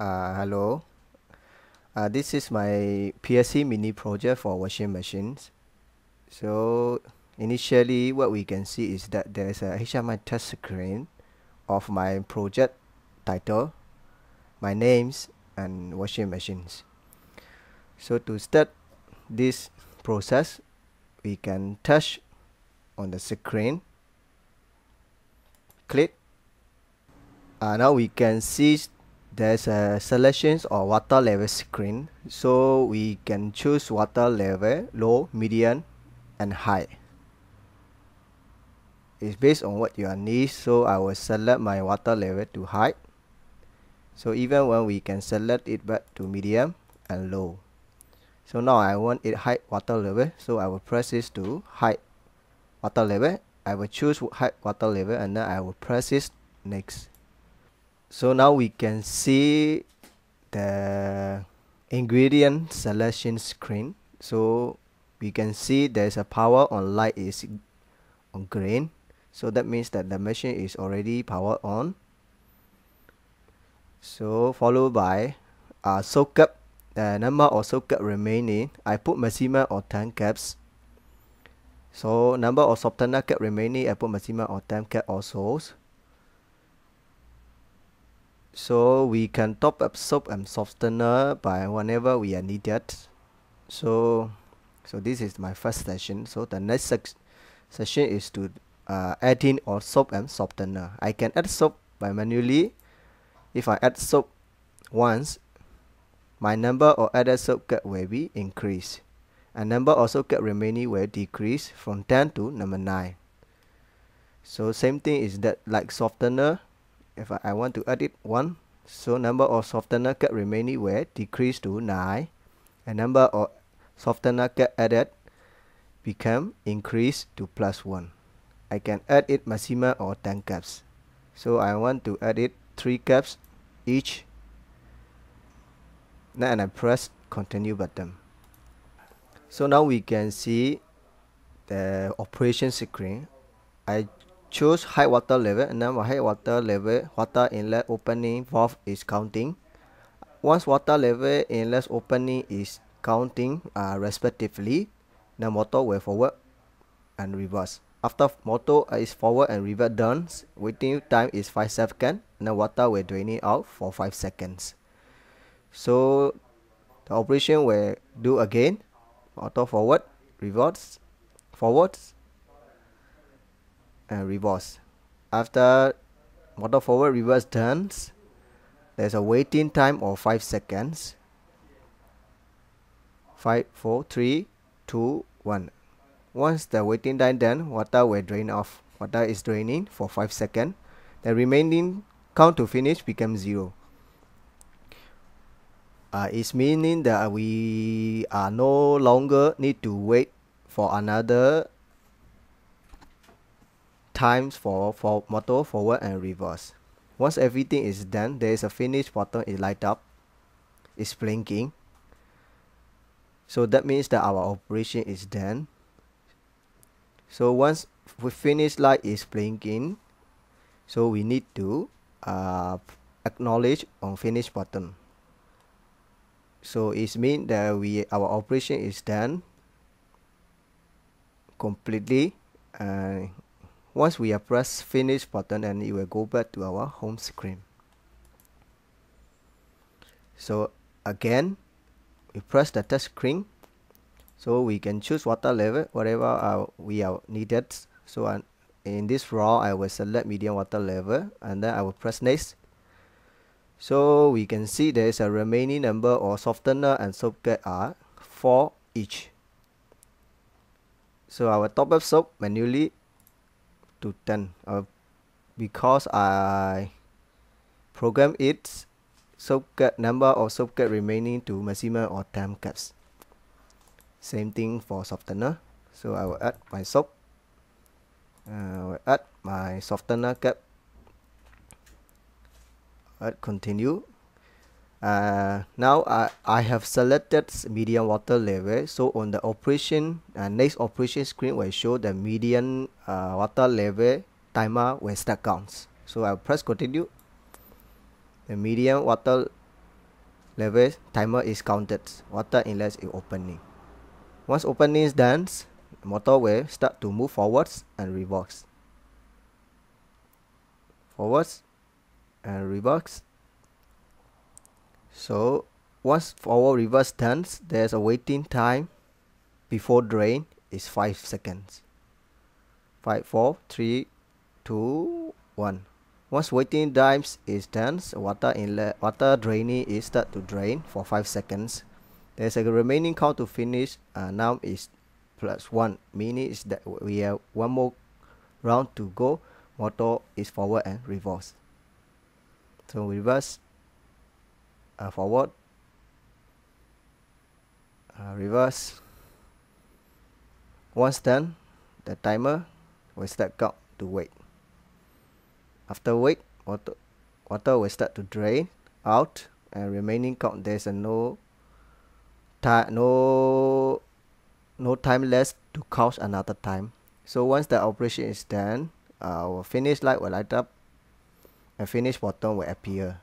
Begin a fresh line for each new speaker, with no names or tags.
Uh, hello. Uh, this is my PLC mini project for washing machines. So initially what we can see is that there is a HMI test screen of my project title, my names and washing machines. So to start this process, we can touch on the screen, click. Uh, now we can see there's a selection or water level screen. So we can choose water level low medium and high. It's based on what your needs so I will select my water level to high. So even when we can select it back to medium and low. So now I want it high water level so I will press this to high water level. I will choose high water level and then I will press this next so now we can see the ingredient selection screen. So we can see there's a power on light is on green. So that means that the machine is already powered on. So followed by uh, soak up the number of soak up remaining. I put maximum or 10 caps. So number of softener cap remaining I put maximum or 10 cap also so we can top up soap and softener by whenever we are needed. So so this is my first session. So the next sec session is to uh, add in or soap and softener. I can add soap by manually. If I add soap once my number of added soap cut will be increased. And number also cut remaining will decrease from 10 to number 9 so same thing is that like softener if I, want to edit one. So number of softener cut remaining will decrease to 9 and number of softener cut added become increase to plus 1 I can add it maximum or 10 caps so I want to edit 3 caps each. Now and I press continue button. So now we can see the operation screen. I choose high water level and then high water level water inlet opening valve is counting. Once water level inlet opening is counting uh, respectively the motor will forward and reverse. After motor is forward and reverse done waiting time is 5 seconds and the water will drain it out for 5 seconds. So the operation will do again. Auto forward reverse forwards and reverse. After motor forward reverse turns there's a waiting time of 5 seconds. 5 4 3 2 1 once the waiting time done water will drain off. Water is draining for 5 seconds. The remaining count to finish becomes 0 uh, it's meaning that we are no longer need to wait for another times for, for motor forward and reverse. Once everything is done, there is a finish button it light up. It's blinking. So that means that our operation is done. So once we finish light is blinking, so we need to uh, acknowledge on finish button. So it means that we our operation is done completely. Uh, once we have pressed finish button and it will go back to our home screen. So again, we press the touch screen. So we can choose water level, whatever uh, we are needed. So uh, in this row, I will select medium water level and then I will press next. So we can see there is a remaining number or softener and soap get are 4 each. So will top up soap manually to 10 uh, because I program it socket number of socket remaining to maximum or 10 caps. Same thing for softener. So I will add my soap uh, I will add my softener cap. Add continue uh, now I, I have selected medium water level. So on the operation uh, next operation screen will show the medium uh, water level timer when start counts. So I'll press continue. The medium water level timer is counted. Water inlet is opening. Once opening is done motor will start to move forwards and reverse. Forwards and reverse so once forward reverse turns there's a waiting time before drain is 5 seconds. 5 4 3 2 1 once waiting times is done water inlet water draining is start to drain for 5 seconds. There's a remaining count to finish uh, now is plus 1 meaning is that we have one more round to go. Motor is forward and reverse. So reverse uh, forward uh, reverse. Once done the timer will start count to wait after wait water, water will start to drain out and remaining count there's a no time no no time less to count another time. So once the operation is done our finish light will light up and finish button will appear